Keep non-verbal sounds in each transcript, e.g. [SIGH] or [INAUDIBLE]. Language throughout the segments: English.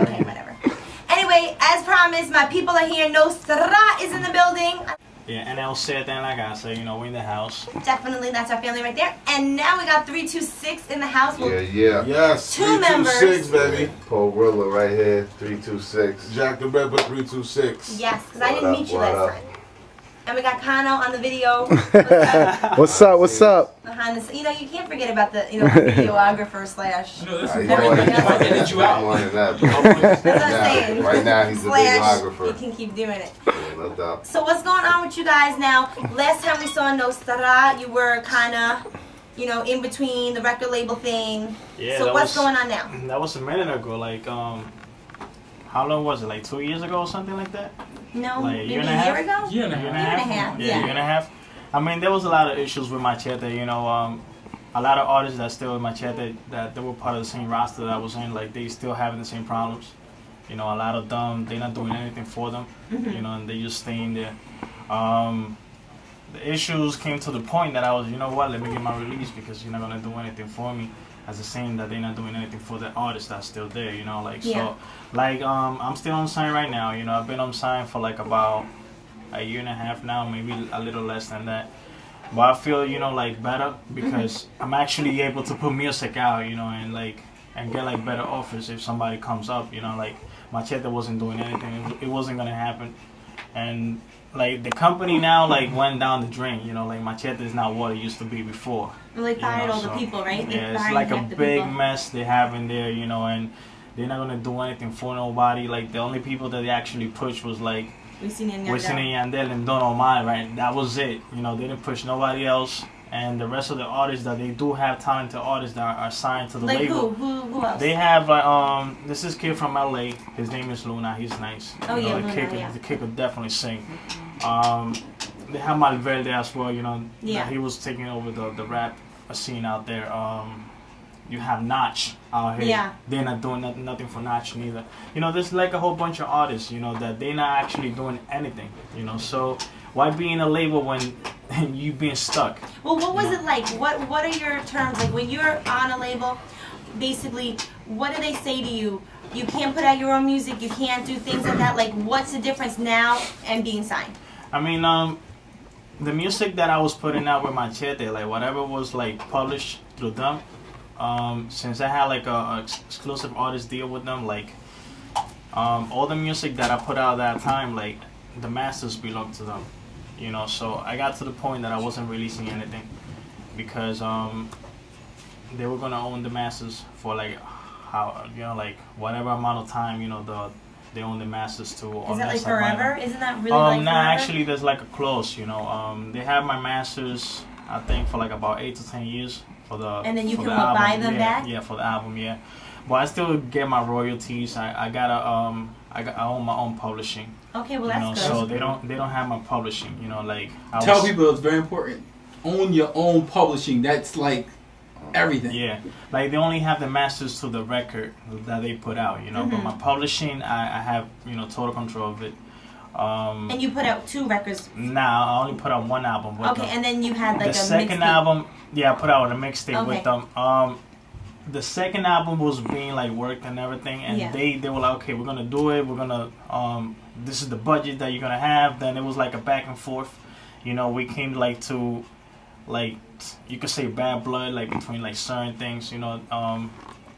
Okay, whatever. Anyway, as promised, my people are here. Noztra is in the building. Yeah, NL said that like I said, you know, we in the house. Definitely, that's our family right there. And now we got 326 in the house. Yeah, yeah. Yes, Two 326, baby. Poerilla right here, 326. Jack the Ripper 326. Yes, because I didn't up, meet you last up? time. And we got Kano on the video. [LAUGHS] What's up? What's up? What's up? Behind the, sc- you know, you can't forget about the, you know, [LAUGHS] videographer slash. No, that's Nah, you important. Everything else. I edit you out. I'm that. That's what I'm saying. right now, he's a videographer. You can keep doing it. Yeah, no doubt. So what's going on with you guys now? Last time we saw Noztra, you were kind of, you know, in between the record label thing. Yeah, so what's was- going on now? That was a minute ago. Like, um, how long was it? Like two years ago or something like that? No, Like a maybe year a and a year half? ago. Year and a Year and a half. Year and a half, Yeah, yeah. year and a half. I mean, there was a lot of issues with Machete. You know, um, a lot of artists that still in Machete that they were part of the same roster that I was in, like they still having the same problems. You know, a lot of them they're not doing anything for them. Mhm. You know, and they just staying there. Um, the issues came to the point that I was, you know what, let me get my release because you're not gonna do anything for me. As the same that they're not doing anything for the artists that's still there, you know, like Yeah. so, like um, I'm still on sign right now. You know, I've been on sign for like about a year and a half now, maybe a little less than that. But I feel, you know, like better because I'm actually able to put music out, you know, and like and get like better offers if somebody comes up, you know, like Machete wasn't doing anything, it, wasn't gonna happen, and like the company now like went down the drain, you know, like Machete is not what it used to be before. Well, they you fired know, all the people, right? They Yeah, it's like a big people. mess they have in there, you know, and they're not gonna do anything for nobody. Like the only people that they actually pushed was like Wisin and Yandel. Wisin and Yandel and Don Omar, right? That was it. You know, they didn't push nobody else. And the rest of the artists that they do have talented artists that are, signed to the Like label. who? Who? Who else? They have like um this is kid from LA. His name is Luna. He's nice. Oh, you know, yeah, the Luna, kid yeah. the kid could definitely sing. Um, they have Malverde as well. You know, Yeah. he was taking over the the rap scene out there. Um, you have Notch out here. Yeah. They're not doing nothing, nothing for Notch neither. You know, there's like a whole bunch of artists. You know that they're not actually doing anything. You know, so why be in a label when [LAUGHS] you being stuck? Well, what was it like? What What are your terms like when you're on a label? Basically, what do they say to you? You can't put out your own music. You can't do things like that. Like, what's the difference now and being signed? I mean, um, the music that I was putting out with Machete, like whatever was like published through them, um, since I had like a, a exclusive artist deal with them, like um, all the music that I put out that time, like the masters belonged to them, you know. So I got to the point that I wasn't releasing anything because um, they were gonna own the masters for like how you know like whatever amount of time you know the they own the masters to. Is that like forever? Isn't that really um, like nah, forever? actually, there's like a close. You know, um, they have my masters. I think for like about eight to ten years for the. And then you for can the what, buy album. them yeah, back? Yeah, for the album, yeah. But I still get my royalties. I, I gotta um I got I own my own publishing. Okay, well you know, that's good. so they don't they don't have my publishing. You know, like I Tell was- people it's very important. Own your own publishing. That's like everything. Yeah, like they only have the masters to the record that they put out. You know, but Mhm. my publishing, I, I have you know total control of it. Um, and you put out two records. now I only put out one album. With Okay, them. and then you had like the a second album, yeah, I put out a mixtape Okay. with them. Um, the second album was being like worked and everything, and Yeah. they they were like, okay, we're gonna do it. We're gonna um, this is the budget that you're gonna have. Then it was like a back and forth. You know, we came like to like you could say bad blood like between like certain things. You know, um,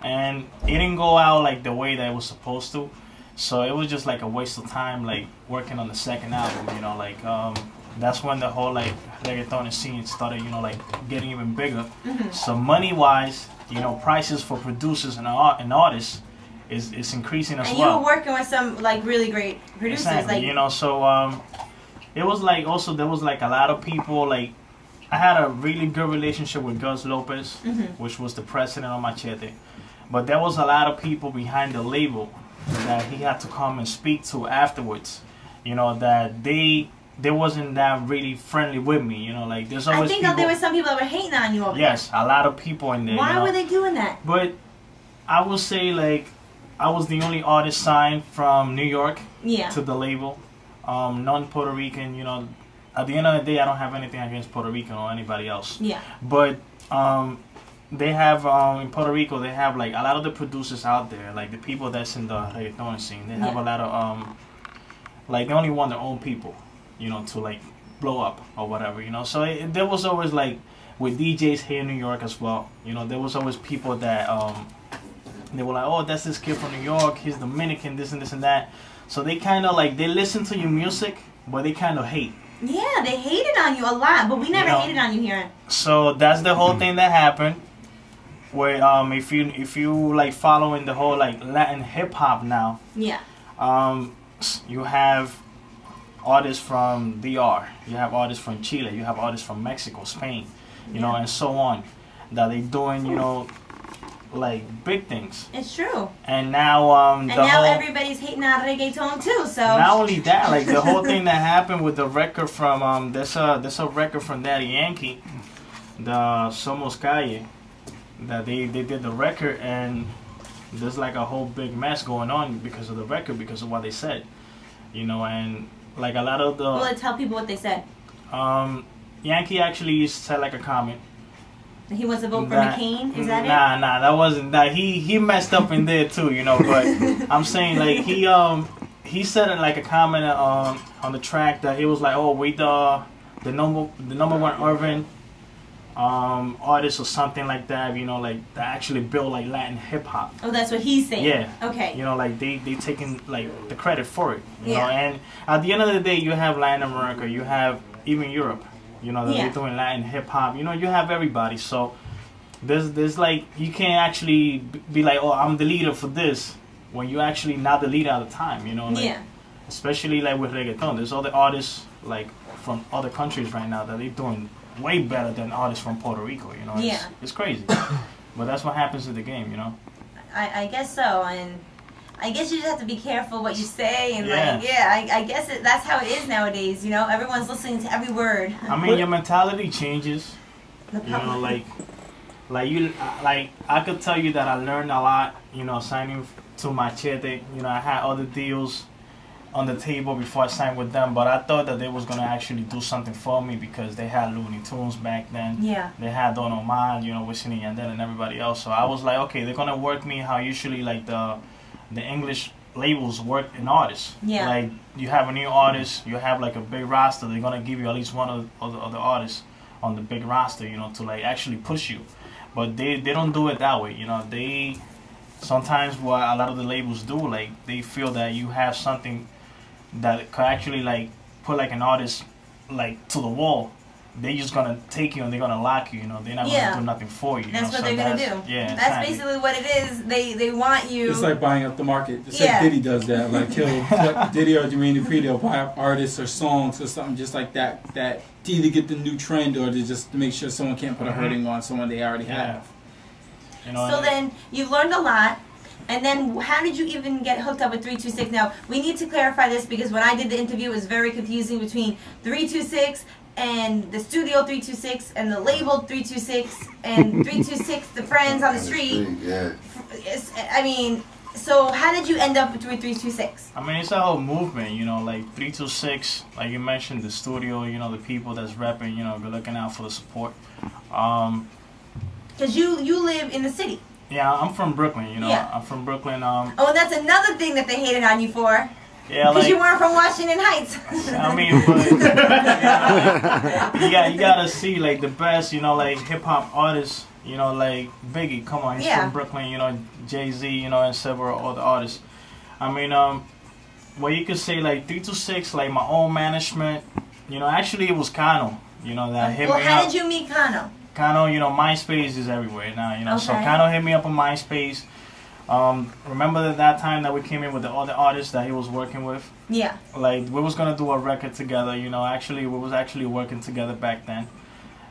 and it didn't go out like the way that it was supposed to. So it was just like a waste of time, like working on the second album. You know, like um, that's when the whole like reggaeton scene started. You know, like getting even bigger. Mhm. So money wise, you know, prices for producers and art and artists is is increasing as And you well. were working with some like really great producers, Exactly. like you know, so um, it was like also there was like a lot of people like I had a really good relationship with Gus Lopez, Mhm. which was the president of Machete, but there was a lot of people behind the label that he had to come and speak to afterwards. You know that they they wasn't that really friendly with me. You know, like there's always. I think people. there were some people that were hating on you over yes, a lot of people in there. there. Why you know? were they doing that? But I will say like I was the only artist signed from New York Yeah. to the label. Um, non Puerto Rican, you know. At the end of the day, I don't have anything against Puerto Rican or anybody else. Yeah. But um, they have um, in Puerto Rico they have like a lot of the producers out there, like the people that's in the reggaeton scene. They have Yeah. a lot of um, like they only want their own people, you know, to like blow up or whatever, you know. So it, there was always like with DJs here in New York as well. You know, there was always people that um, they were like, oh, that's this kid from New York. He's Dominican, this and this and that. So they kind of like they listen to your music, but they kind of hate. Yeah, they hated on you a lot, but we never know. hated on you here. So that's the whole thing that happened. Where um if you if you like following the whole like Latin hip hop now, Yeah. um you have artists from DR, you have artists from Chile, you have artists from Mexico, Spain, you know, and so on. That they doing, you know, like big things. It's true. And now um And now whole everybody's hating on reggaeton too, so. not only that, like the whole thing [LAUGHS] that happened with the record from um, there's a there's a record from Daddy Yankee, the Somos Calle, that they they did the record and there's like a whole big mess going on because of the record because of what they said, you know, and like a lot of the Well, tell people what they said. um, Yankee actually said like a comment. He wants to vote for that- McCain. Is that it? nah, Nah, that wasn't that. He he messed up in there too, you know. But [LAUGHS] I'm saying like he um he said it like a comment um on the track that he was like, oh, we the the number the number one urban um artist or something like that, you know, like that actually built like Latin hip hop. Oh, that's what he's saying. Yeah. Okay. You know, like they they taking like the credit for it. You know, Yeah. and at the end of the day, you have Latin America, you have even Europe. You know, that Yeah. they're doing Latin hip hop. You know, you have everybody. So there's there's like you can't actually be like, oh, I'm the leader for this when you actually not the leader at the time. You know, like, yeah. especially like with reggaeton. There's other artists like from other countries right now that they're doing way better than artists from Puerto Rico. You know, it's, Yeah. it's crazy. [COUGHS] but that's what happens in the game. You know. I, I guess so, and I guess you just have to be careful what you say, and Yeah. like, yeah, I, I guess it, that's how it is nowadays. You know, everyone's listening to every word. I mean, your mentality changes. You know like like you like i could tell you that i learned a lot you know signing to machete you know i had other deals on the table before i signed with them but i thought that they was going to actually do something for me because they had Luny Tunes back then. Yeah, they had don omar you know Wisin and Yandel and everybody else. So i was like okay they're going to work me how usually like the the english labels work in artists. Yeah. like you have a new artist you have like a big roster they're going to give you at least one of, of the other artists on the big roster you know to like actually push you. But they they don't do it that way you know they sometimes what a lot of the labels do like they feel that you have something that could actually like put like an artist like to the wall they're just gonna take you and they're gonna lock you you know they're not Yeah. gonna do nothing for you, you that's know? what So they're gonna do. yeah that's exactly. basically what it is. They they want you. It's like buying up the market. Just Yeah. like Diddy does that. Like he'll [LAUGHS] Diddy or Jermaine Dupri, they'll buy up artists or songs or something just like that. That to either get the new trend or to just make sure someone can't put a Mhm. hurting on someone they already Yeah. have. you know so and- then you've learned a lot. And then how did you even get hooked up with 326? Now, we need to clarify this because when I did the interview, it was very confusing between 326 and the studio 326 and the label 326 and [LAUGHS] 326 the friends on the street. Yeah. I mean, so how did you end up with 326? I mean, it's a whole movement, you know, like 326, like you mentioned, the studio, you know, the people that's repping, you know, we're looking out for the support. Um, Because you you live in the city. Yeah, I'm from Brooklyn, you know, Yeah. I'm from Brooklyn. Um, Oh, and that's another thing that they hated on you for. yeah, Because like, you weren't from Washington Heights. I mean, but, [LAUGHS] you got you gotta see like the best, you know, like hip hop artists, you know, like Biggie. Come on, he's Yeah. from Brooklyn, you know, Jay Z, you know, and several other artists. I mean, um, well, you could say like three to six, like my own management. You know, actually it was Kano, you know, that hit well, me how up. did you meet Kano? Kano, you know, MySpace is everywhere now, you know. So Okay. Kano hit me up on MySpace. Um, remember that, that time that we came in with the other artists that he was working with? Yeah. Like we was gonna do a record together, you know. Actually, we was actually working together back then,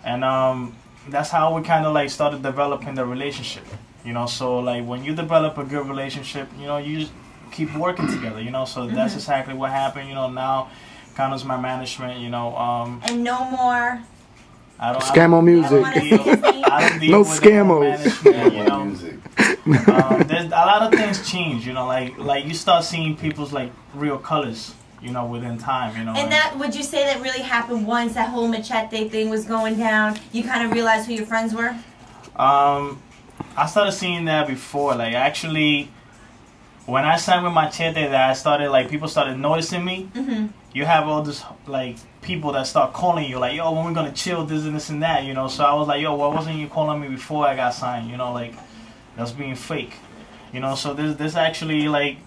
and um, that's how we kind of like started developing the relationship, you know. So like when you develop a good relationship, you know, you just keep working together, you know. So that's Mhm. exactly what happened, you know. Now, kind Kano's my management, you know. Um, And no more. I don't. Scamo I don't music. wanna say. I don't deal No with the you know. Music. um, [LAUGHS] there's a lot of things change, you know, like like you start seeing people's like real colors, you know, within time, you know. And that, would you say that really happened once that whole machete thing was going down? You kind of realized who your friends were? Um, I started seeing that before. Like actually, when I signed with Machete, that I started like people started noticing me. Mm-hmm. You have all this like people that start calling you like, yo, when we're gonna chill, this and this and that, you know. So I was like, yo, why wasn't you calling me before I got signed? You know, like that's being fake. You know, so there's there's actually like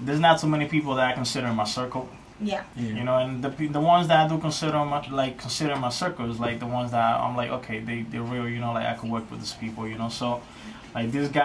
there's not too many people that I consider in my circle. Yeah. Yeah. You know, and the the ones that I do consider my like consider my circle is like the ones that I'm like, okay, they they're real. You know, like I could work with these people. You know, so like this guy.